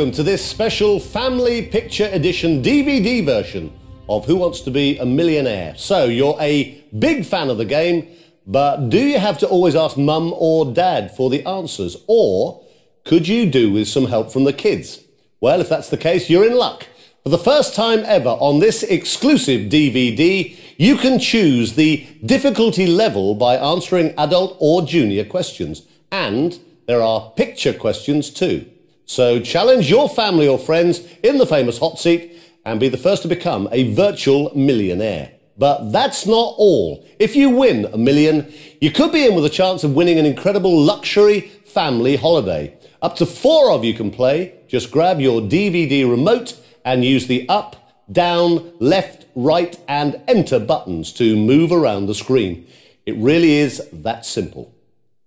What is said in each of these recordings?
welcome to this special Family Picture Edition DVD version of Who Wants to Be a Millionaire. So, you're a big fan of the game, but do you have to always ask mum or dad for the answers? Or could you do with some help from the kids? Well, if that's the case, you're in luck. For the first time ever on this exclusive DVD, you can choose the difficulty level by answering adult or junior questions. And there are picture questions too. So challenge your family or friends in the famous hot seat and be the first to become a virtual millionaire. But that's not all. If you win a million, you could be in with a chance of winning an incredible luxury family holiday. Up to four of you can play. Just grab your DVD remote and use the up, down, left, right, and enter buttons to move around the screen. It really is that simple.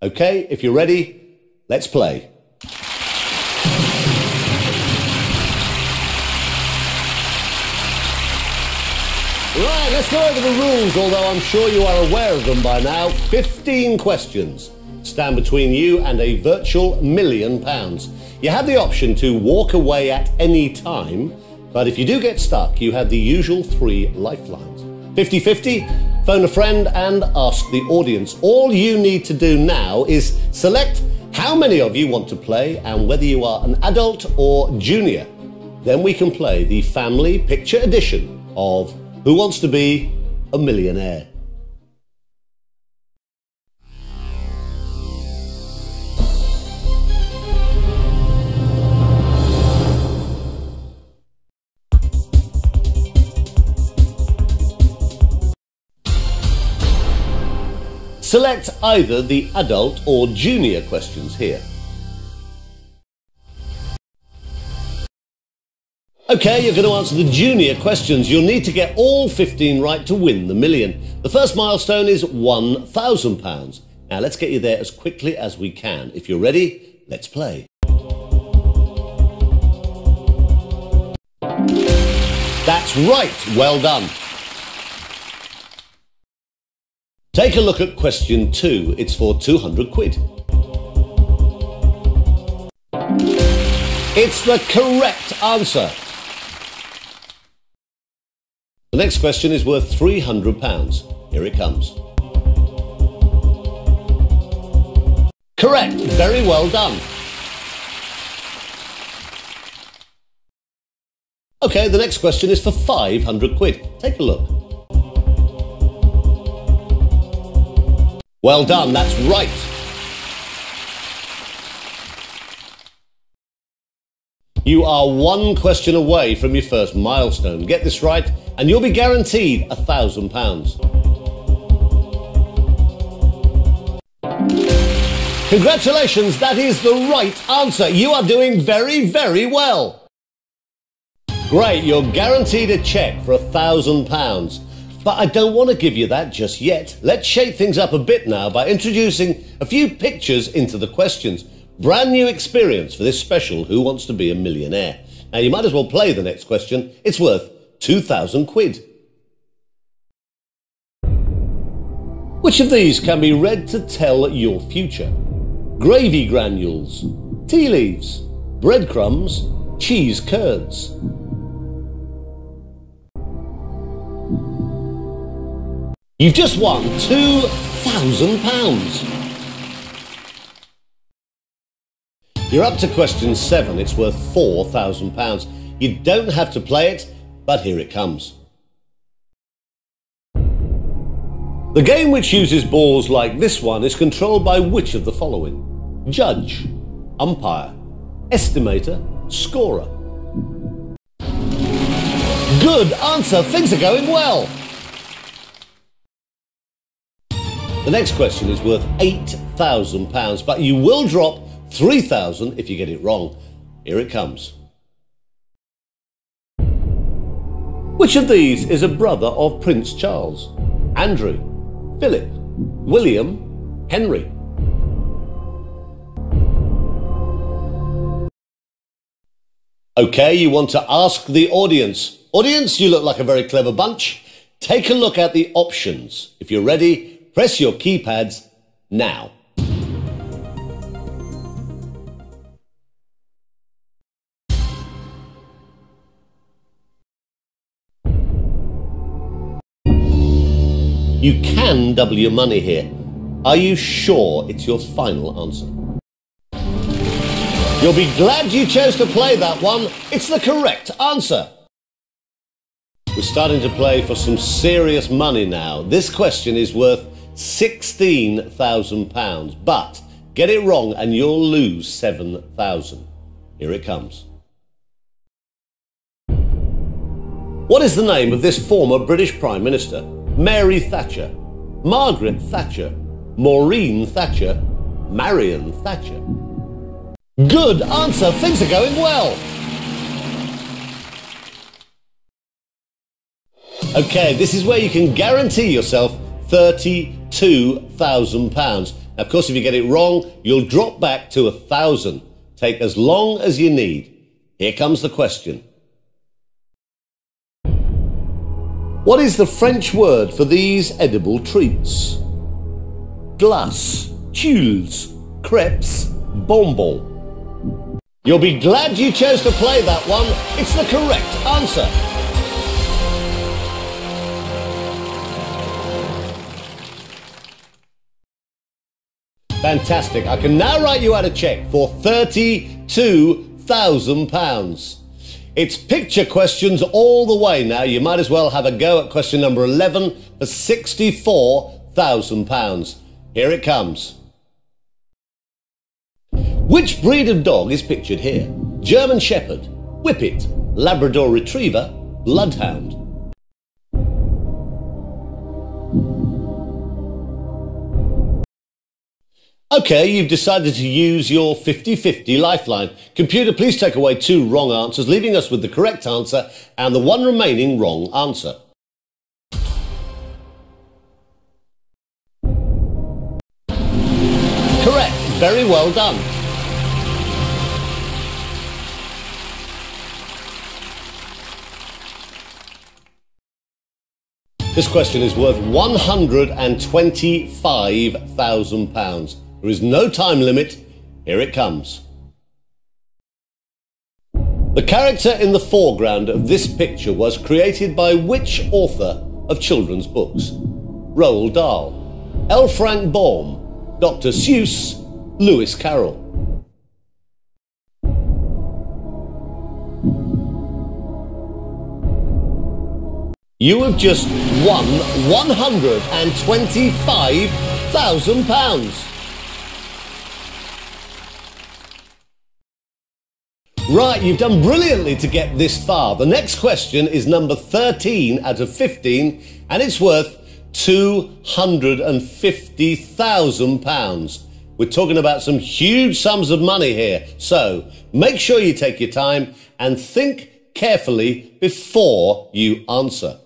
Okay, if you're ready, Let's play. Right, let's go over the rules, although I'm sure you are aware of them by now. 15 questions stand between you and a virtual million pounds. You have the option to walk away at any time, but if you do get stuck, you have the usual three lifelines. 50 50, phone a friend and ask the audience. All you need to do now is select how many of you want to play and whether you are an adult or junior. Then we can play the family picture edition of Who Wants to Be a Millionaire? Select either the adult or junior questions here. Okay, you're going to answer the junior questions. You'll need to get all 15 right to win the million. The first milestone is £1,000. Now, let's get you there as quickly as we can. If you're ready, let's play. That's right. Well done. Take a look at question two. It's for 200 quid. It's the correct answer. The next question is worth £300. Here it comes. Correct. Very well done. Okay, the next question is for 500 quid. Take a look. Well done, that's right. You are one question away from your first milestone. Get this right, and you'll be guaranteed a thousand pounds. Congratulations, that is the right answer. You are doing very, very well. Great, you're guaranteed a cheque for a thousand pounds. But I don't want to give you that just yet. Let's shake things up a bit now by introducing a few pictures into the questions. Brand new experience for this special Who Wants to Be a Millionaire? Now you might as well play the next question. It's worth 2,000 quid. Which of these can be read to tell your future? Gravy granules, tea leaves, breadcrumbs, cheese curds. You've just won £2,000. You're up to question seven. It's worth £4,000. You don't have to play it, but here it comes. The game which uses balls like this one is controlled by which of the following? Judge, umpire, estimator, scorer. Good answer. Things are going well. The next question is worth £8,000, but you will drop 3000 if you get it wrong. Here it comes. Which of these is a brother of Prince Charles? Andrew, Philip, William, Henry. Okay, you want to ask the audience. Audience, you look like a very clever bunch. Take a look at the options. If you're ready, Press your keypads now. Can double your money here. Are you sure it's your final answer? You'll be glad you chose to play that one. It's the correct answer. We're starting to play for some serious money now. This question is worth £16,000, but get it wrong and you'll lose 7,000. Here it comes. What is the name of this former British Prime Minister? Mary Thatcher, Margaret Thatcher, Maureen Thatcher, Marion Thatcher. Good answer. Things are going well. Okay, this is where you can guarantee yourself £32,000. Now, of course, if you get it wrong, you'll drop back to a thousand. Take as long as you need. Here comes the question. What is the French word for these edible treats? Glace, tuiles, crepes, bonbons. You'll be glad you chose to play that one. It's the correct answer. Fantastic. I can now write you out a cheque for £32,000. It's picture questions all the way now. You might as well have a go at question number 11 for £64,000. Here it comes. Which breed of dog is pictured here? German Shepherd, Whippet, Labrador Retriever, Bloodhound. Okay, you've decided to use your 50-50 lifeline. Computer, please take away two wrong answers, leaving us with the correct answer and the one remaining wrong answer. Correct. Very well done. This question is worth £125,000. There is no time limit. Here it comes. The character in the foreground of this picture was created by which author of children's books? Roald Dahl, L. Frank Baum, Dr. Seuss, Lewis Carroll. You have just won £125,000. Right, you've done brilliantly to get this far. The next question is number 13 out of 15, and it's worth £250,000. We're talking about some huge sums of money here. So make sure you take your time and think carefully before you answer.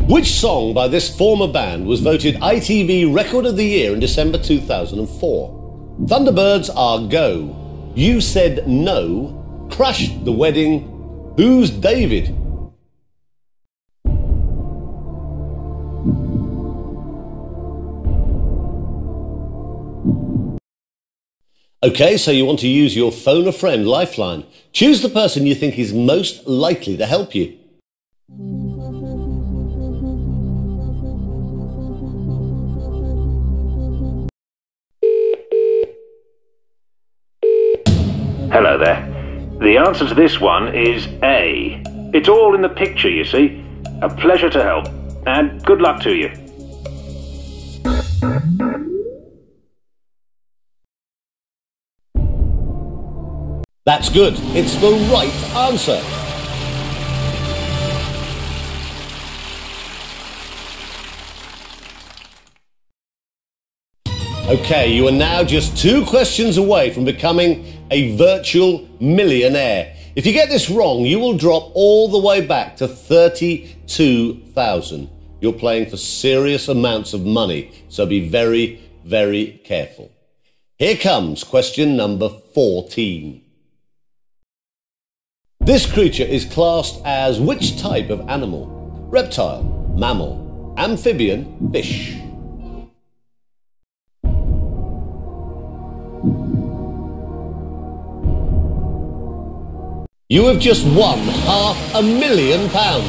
Which song by this former band was voted ITV Record of the Year in December 2004? Thunderbirds are Go. You Said No. Crashed the Wedding. Who's David? Okay, so you want to use your phone a friend lifeline. Choose the person you think is most likely to help you. Hello there. The answer to this one is A. It's all in the picture, you see. A pleasure to help, and good luck to you. That's good. It's the right answer. Okay, you are now just two questions away from becoming a virtual millionaire. If you get this wrong, you will drop all the way back to 32,000. You're playing for serious amounts of money, so be very, very careful. Here comes question number 14. This creature is classed as which type of animal? Reptile, mammal, amphibian, fish. You have just won half a million pounds.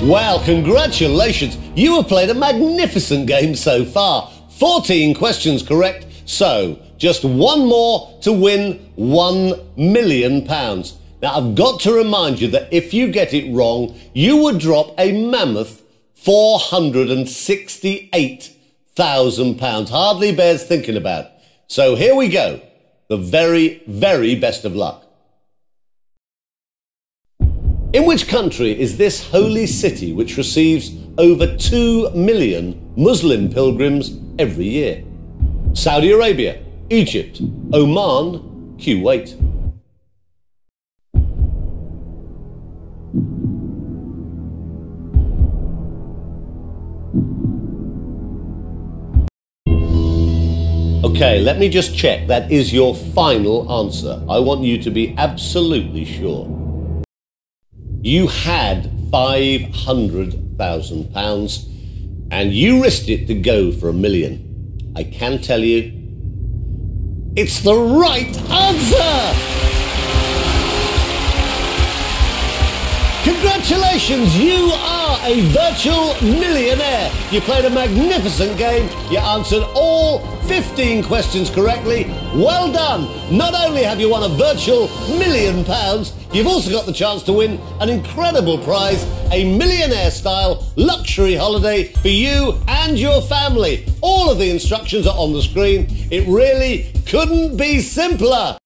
Well, congratulations. You have played a magnificent game so far. 14 questions correct. So, just one more to win 1 million pounds. Now, I've got to remind you that if you get it wrong, you would drop a mammoth 468 £468,000. Hardly bears thinking about. So here we go. The very, very best of luck. In which country is this holy city which receives over 2 million Muslim pilgrims every year? Saudi Arabia, Egypt, Oman, Kuwait. Okay, let me just check. That is your final answer. I want you to be absolutely sure. You had £500,000 and you risked it to go for a million. I can tell you, it's the right answer! Congratulations, you are a virtual millionaire. You played a magnificent game. You answered all 15 questions correctly. Well done. Not only have you won a virtual million pounds, you've also got the chance to win an incredible prize, a millionaire style luxury holiday for you and your family. All of the instructions are on the screen. It really couldn't be simpler.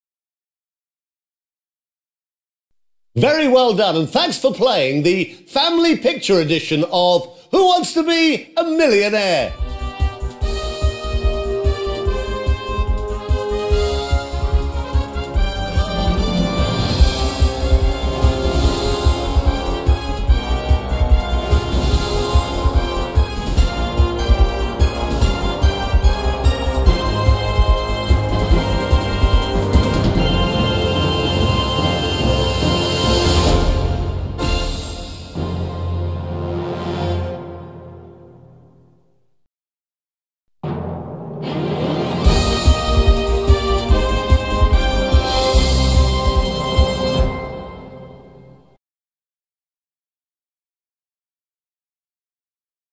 Very well done, and thanks for playing the family picture edition of Who Wants to Be a Millionaire?